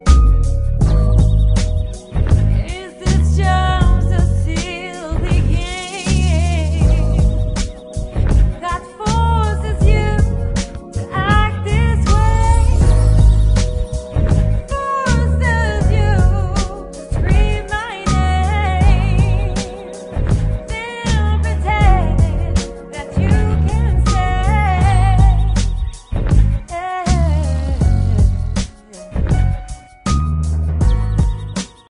you